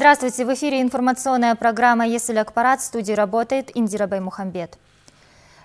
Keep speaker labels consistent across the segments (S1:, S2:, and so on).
S1: Здравствуйте! В эфире информационная программа «Если Акпарат» в студии работает Индира Баймухамбет.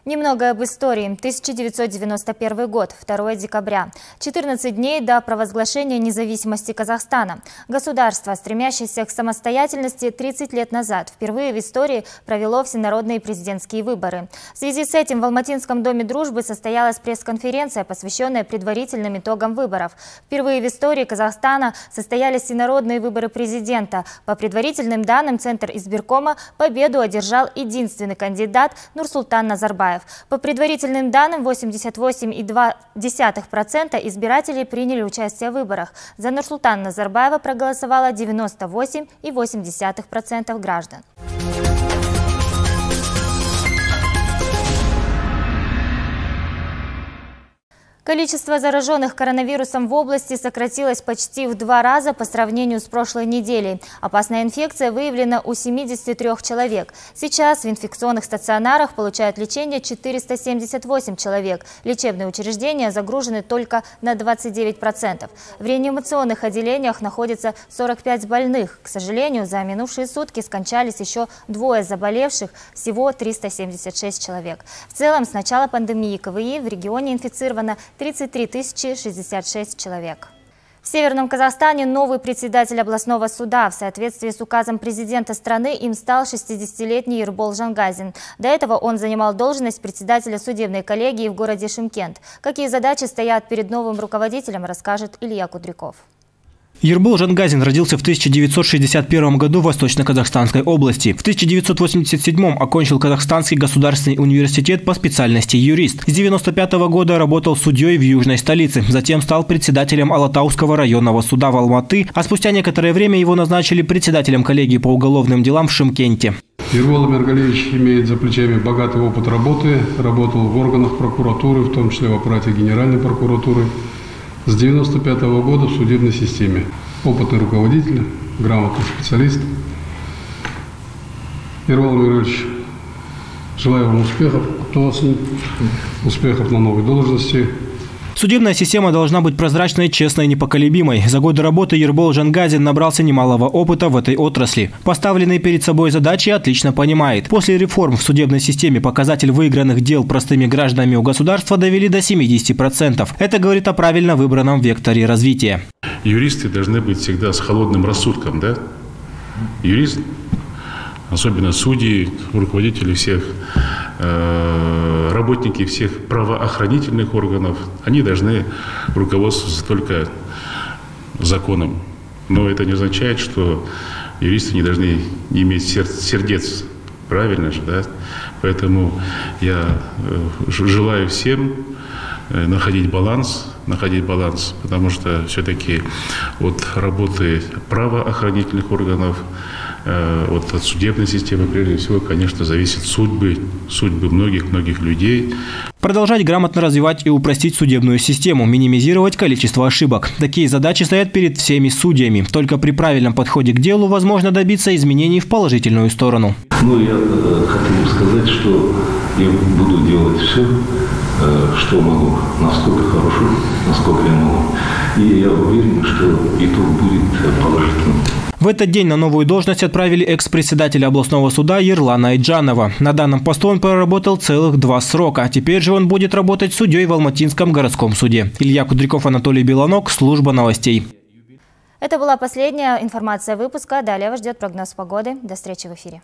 S1: Немного об истории. 1991 год, 2 декабря. 14 дней до провозглашения независимости Казахстана. Государство, стремящееся к самостоятельности 30 лет назад, впервые в истории провело всенародные президентские выборы. В связи с этим в Алматинском доме дружбы состоялась пресс-конференция, посвященная предварительным итогам выборов. Впервые в истории Казахстана состоялись всенародные выборы президента. По предварительным данным, Центр избиркома победу одержал единственный кандидат Нурсултан Назарбаев. Николаев. По предварительным данным, 88,2% избирателей приняли участие в выборах. За Нурсултана Назарбаева проголосовало 98,8% граждан. Количество зараженных коронавирусом в области сократилось почти в два раза по сравнению с прошлой неделей. Опасная инфекция выявлена у 73 человек. Сейчас в инфекционных стационарах получают лечение 478 человек. Лечебные учреждения загружены только на 29%. В реанимационных отделениях находится 45 больных. К сожалению, за минувшие сутки скончались еще двое заболевших, всего 376 человек. В целом, с начала пандемии КВИ в регионе инфицировано 33 066 человек. В Северном Казахстане новый председатель областного суда. В соответствии с указом президента страны им стал 60-летний Ербол Жангазин. До этого он занимал должность председателя судебной коллегии в городе Шимкент. Какие задачи стоят перед новым руководителем, расскажет Илья Кудряков.
S2: Ербол Жангазин родился в 1961 году в Восточно-Казахстанской области. В 1987 окончил Казахстанский государственный университет по специальности юрист. С 1995 года работал судьей в южной столице. Затем стал председателем Алатауского районного суда в Алматы, а спустя некоторое время его назначили председателем коллегии по уголовным делам в Шимкенте.
S3: Ербол Мергалевич имеет за плечами богатый опыт работы, работал в органах прокуратуры, в том числе в аппарате Генеральной прокуратуры, с 95 -го года в судебной системе. Опытный руководитель, грамотный специалист. Ервал Владимирович, желаю вам успехов, успехов на новой должности.
S2: Судебная система должна быть прозрачной, честной и непоколебимой. За годы работы Ербол Жангазин набрался немалого опыта в этой отрасли. Поставленные перед собой задачи отлично понимает. После реформ в судебной системе показатель выигранных дел простыми гражданами у государства довели до 70%. Это говорит о правильно выбранном векторе развития.
S4: Юристы должны быть всегда с холодным рассудком, да? Юрист, особенно судьи, руководители всех э работники всех правоохранительных органов, они должны руководствоваться только законом. Но это не означает, что юристы не должны иметь сердец. Правильно же, да? Поэтому я э, желаю всем э, находить баланс, находить баланс, потому что все-таки от работы правоохранительных органов вот от судебной системы, прежде всего, конечно, зависит судьбы, судьбы многих-многих людей.
S2: Продолжать грамотно развивать и упростить судебную систему, минимизировать количество ошибок. Такие задачи стоят перед всеми судьями. Только при правильном подходе к делу возможно добиться изменений в положительную сторону.
S5: Ну, я э, хотел сказать, что я буду делать все, э, что могу, насколько хорошо, насколько я могу. И я уверен, что итог будет положительным.
S2: В этот день на новую должность отправили экс-председателя областного суда Ерлана Айджанова. На данном посту он проработал целых два срока. Теперь же он будет работать судьей в Алматинском городском суде. Илья Кудряков, Анатолий Белонок, служба новостей.
S1: Это была последняя информация выпуска. Далее вас ждет прогноз погоды. До встречи в эфире.